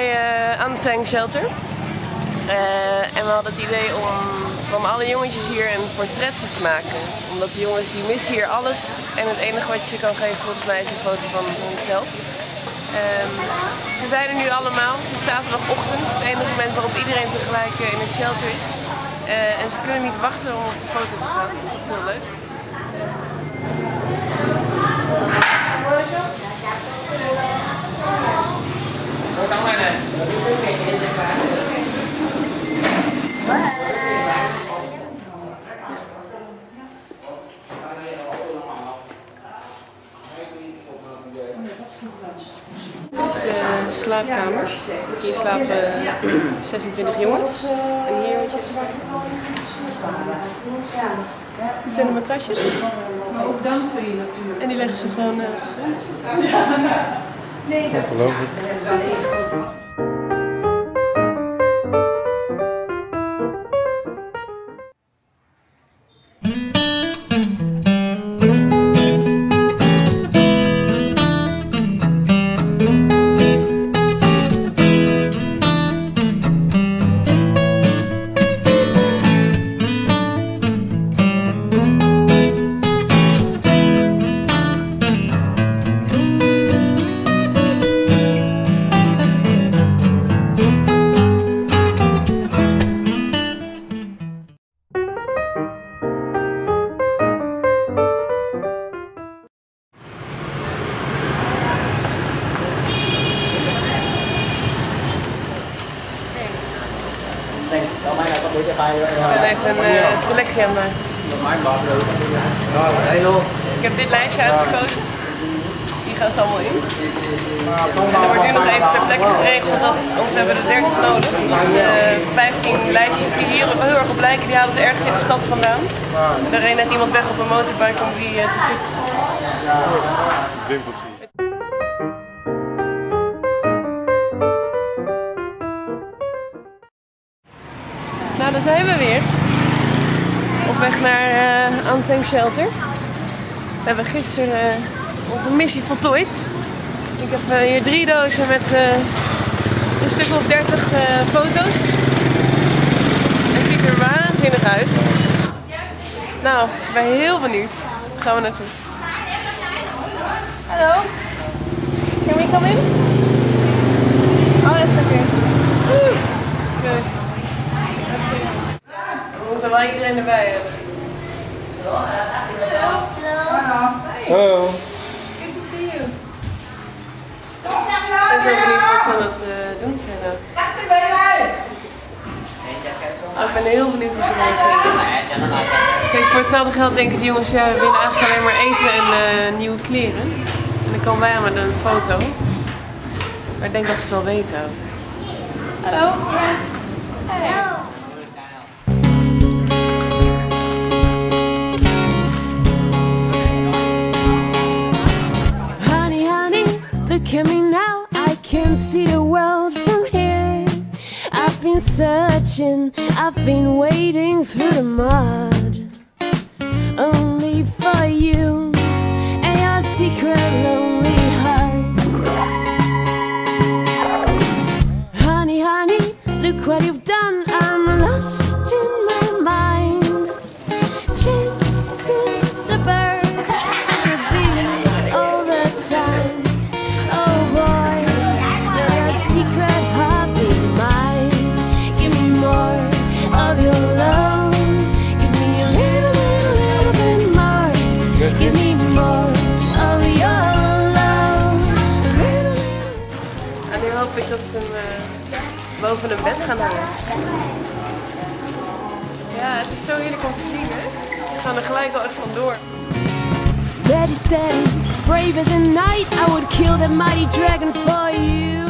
bij uh, Unsang Shelter. Uh, en we hadden het idee om van alle jongetjes hier een portret te maken. Omdat de jongens die missen hier alles. En het enige wat je ze kan geven volgens mij is een foto van hunzelf. Um, ze zijn er nu allemaal. Het is zaterdagochtend. Het is het enige moment waarop iedereen tegelijk uh, in een shelter is. En ze kunnen niet wachten om op de foto te gaan. Dus dat is heel leuk. Dit is de slaapkamer. Hier slapen 26 jongens. En hier moet je... Dit zijn de matrasjes. Ook dan kun je natuurlijk. En die leggen ze gewoon uh, op de grond. Nee, dat geloof ik. Ik ben even een uh, selectie aan maken. Ik heb dit lijstje uitgekozen. Hier gaan ze allemaal in. En er wordt nu nog even ter plekke geregeld dat, want we hebben er 30 nodig. Dus uh, 15 lijstjes die hier heel erg op lijken, die halen ze ergens in de stad vandaan. En er reed net iemand weg op een motorbike om die uh, te fietsen. Nou, daar zijn we weer. Op weg naar uh, Shelter. We hebben gisteren uh, onze missie voltooid. Ik heb uh, hier drie dozen met een stuk of 30 foto's. Het ziet er waanzinnig uit. Nou, ik ben heel benieuwd. Gaan we naartoe. Hallo? Can we come in? Oh, that's okay. Wel iedereen erbij hebben. Hallo. Hallo. Good to see you. Ik ben zo benieuwd wat ze aan het uh, doen zijn. Oh, ik ben heel benieuwd hoe ze reageren. Kijk, voor hetzelfde geld denken de jongens, ja, we willen eigenlijk alleen maar eten en uh, nieuwe kleren. En dan komen wij aan met een foto. Maar ik denk dat ze het wel weten ook. Hallo. Searching, I've been wading through the mud. Een bed gaan hangen. Ja, het is zo heerlijk om te zien, hè? Ze gaan er gelijk al echt vandoor. Ready, steady, brave as a knight. I would kill that mighty dragon for you.